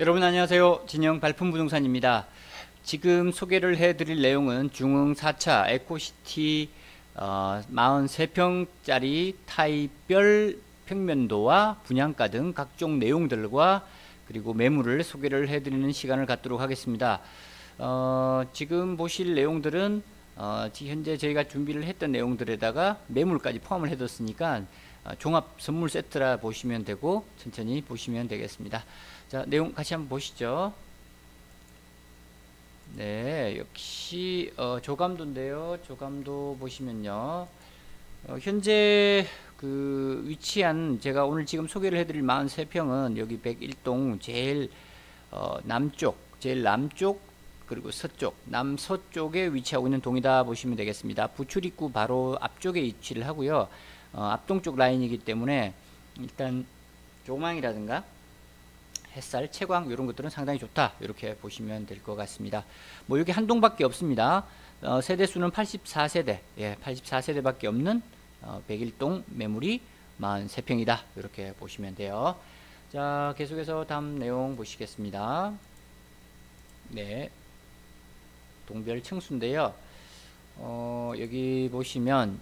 여러분 안녕하세요. 진영 발품 부동산입니다. 지금 소개를 해드릴 내용은 중흥 4차 에코시티 어, 43평짜리 타입별 평면도와 분양가 등 각종 내용들과 그리고 매물을 소개를 해드리는 시간을 갖도록 하겠습니다. 어, 지금 보실 내용들은 어, 현재 저희가 준비를 했던 내용들에다가 매물까지 포함을 해뒀으니까 어, 종합 선물 세트라 보시면 되고 천천히 보시면 되겠습니다. 자 내용 같이 한번 보시죠. 네 역시 어, 조감도인데요. 조감도 보시면요. 어, 현재 그 위치한 제가 오늘 지금 소개를 해드릴 43평은 여기 101동 제일 어, 남쪽 제일 남쪽 그리고 서쪽 남서쪽에 위치하고 있는 동이다 보시면 되겠습니다. 부출입구 바로 앞쪽에 위치를 하고요. 어, 앞동쪽 라인이기 때문에 일단 조망이라든가 햇살, 채광 이런 것들은 상당히 좋다 이렇게 보시면 될 것 같습니다. 뭐 여기 한 동밖에 없습니다. 어, 세대 수는 84세대, 예, 84세대밖에 없는 어, 101동 매물이 43평이다 이렇게 보시면 돼요. 자 계속해서 다음 내용 보시겠습니다. 네, 동별 층수인데요. 어, 여기 보시면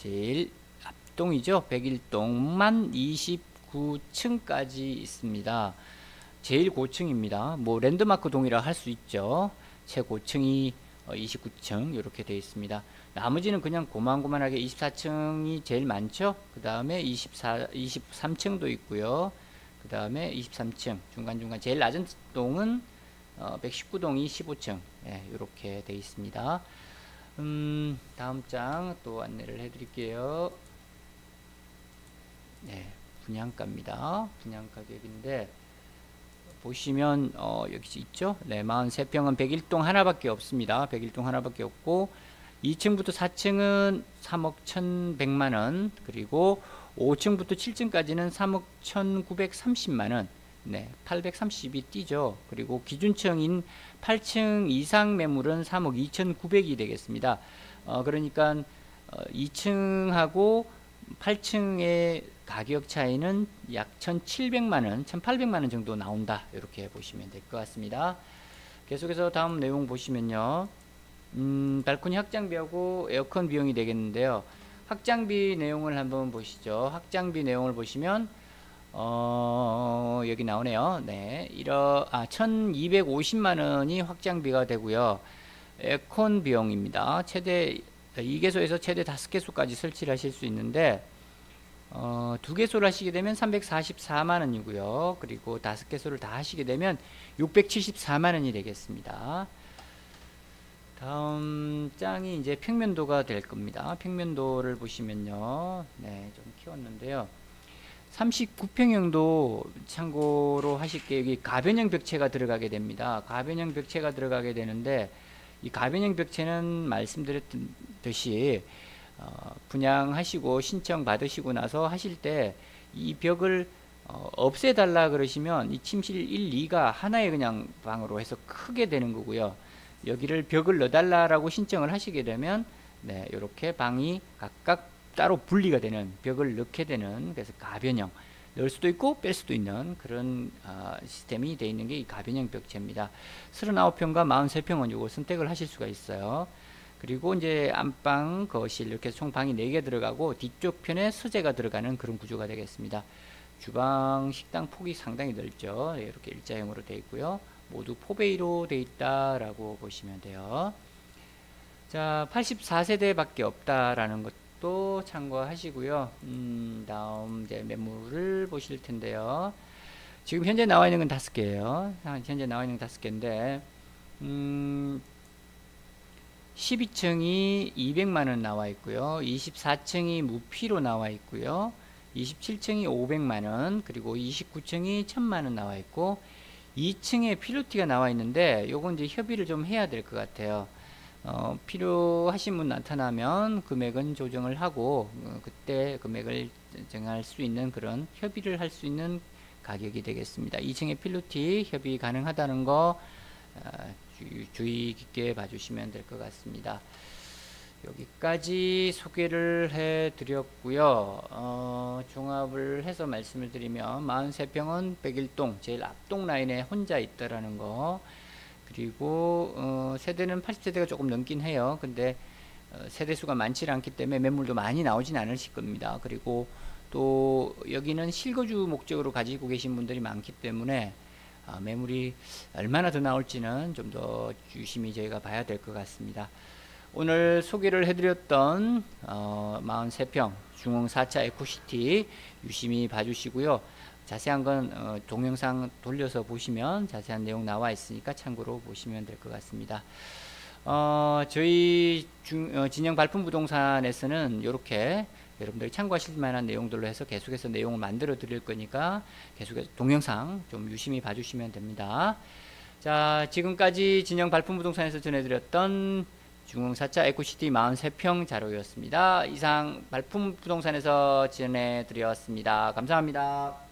제일 앞동이죠. 101동만 29층까지 있습니다. 제일 고층입니다. 뭐 랜드마크 동이라 할 수 있죠. 최고층이 29층 어, 이렇게 되어 있습니다. 나머지는 그냥 고만고만하게 24층이 제일 많죠. 그 다음에 24, 23층도 있고요. 그 다음에 23층 중간중간 제일 낮은 동은 어, 119동이 15층 예, 이렇게 되어 있습니다. 음, 다음 장 또 안내를 해드릴게요. 네, 분양가입니다. 분양가 계획인데 보시면 어, 여기 있죠. 네, 43평은 101동 하나밖에 없습니다. 101동 하나밖에 없고 2층부터 4층은 3억 1,100만원 그리고 5층부터 7층까지는 3억 1,930만원 네, 830이 뛰죠. 그리고 기준층인 8층 이상 매물은 3억 2,900이 되겠습니다. 어, 그러니까 어, 2층하고 8층의 가격 차이는 약 1,700만원, 1,800만원 정도 나온다. 이렇게 보시면 될 것 같습니다. 계속해서 다음 내용 보시면요. 음, 발코니 확장비하고 에어컨 비용이 되겠는데요. 확장비 내용을 한번 보시죠. 확장비 내용을 보시면 어, 여기 나오네요. 네. 이러 아, 1,250만 원이 확장비가 되고요. 에어컨 비용입니다. 최대 2개소에서 최대 5개소까지 설치를 하실 수 있는데 어, 두 개소를 하시게 되면 344만 원이고요. 그리고 다섯 개소를 다 하시게 되면 674만 원이 되겠습니다. 다음 장이 이제 평면도가 될 겁니다. 평면도를 보시면요. 네, 좀 키웠는데요. 39평형도 참고로 하실 게 여기 가변형 벽체가 들어가게 됩니다. 가변형 벽체가 들어가게 되는데 이 가변형 벽체는 말씀드렸듯이 어, 분양하시고 신청 받으시고 나서 하실 때 이 벽을 어, 없애달라 그러시면 이 침실 1, 2가 하나의 그냥 방으로 해서 크게 되는 거고요. 여기를 벽을 넣어달라고 신청을 하시게 되면 네, 이렇게 방이 각각 따로 분리가 되는 벽을 넣게 되는 그래서 가변형 넣을 수도 있고 뺄 수도 있는 그런 어, 시스템이 되어 있는 게 이 가변형 벽체입니다. 39평과 43평은 이거 선택을 하실 수가 있어요. 그리고 이제 안방, 거실 이렇게 총 방이 4개 들어가고 뒤쪽 편에 서재가 들어가는 그런 구조가 되겠습니다. 주방, 식당 폭이 상당히 넓죠. 네, 이렇게 일자형으로 되어 있고요. 모두 포베이로 되어 있다라고 보시면 돼요. 자, 84세대밖에 없다라는 것또 참고하시고요. 음, 다음 이제 매물을 보실 텐데요. 지금 현재 나와 있는 건 다섯 개예요. 현재 나와 있는 건 다섯 개인데 음, 12층이 200만 원 나와 있고요. 24층이 무피로 나와 있고요. 27층이 500만 원, 그리고 29층이 1000만 원 나와 있고 2층에 필로티가 나와 있는데 요건 이제 협의를 좀 해야 될 것 같아요. 어, 필요하신 분 나타나면 금액은 조정을 하고 어, 그때 금액을 정할 수 있는 그런 협의를 할 수 있는 가격이 되겠습니다. 2층에 필로티 협의 가능하다는 거 어, 주, 의 깊게 봐주시면 될 것 같습니다. 여기까지 소개를 해 드렸고요. 어, 종합을 해서 말씀을 드리면 43평은 백일동 제일 앞동 라인에 혼자 있다라는 거. 그리고 어, 세대는 80세대가 조금 넘긴 해요. 근데 어, 세대 수가 많지 않기 때문에 매물도 많이 나오진 않으실 겁니다. 그리고 또 여기는 실거주 목적으로 가지고 계신 분들이 많기 때문에 아, 매물이 얼마나 더 나올지는 좀 더 유심히 저희가 봐야 될 것 같습니다. 오늘 소개를 해드렸던 어, 43평 중흥 4차 에코시티 유심히 봐주시고요. 자세한 건 어, 동영상 돌려서 보시면 자세한 내용 나와 있으니까 참고로 보시면 될 것 같습니다. 어, 저희 중, 어, 진영 발품 부동산에서는 이렇게 여러분들이 참고하실 만한 내용들로 해서 계속해서 내용을 만들어 드릴 거니까 계속해서 동영상 좀 유심히 봐주시면 됩니다. 자, 지금까지 진영 발품 부동산에서 전해드렸던 중흥 4차 에코시티 43평 자료였습니다. 이상 발품 부동산에서 전해드렸습니다. 감사합니다.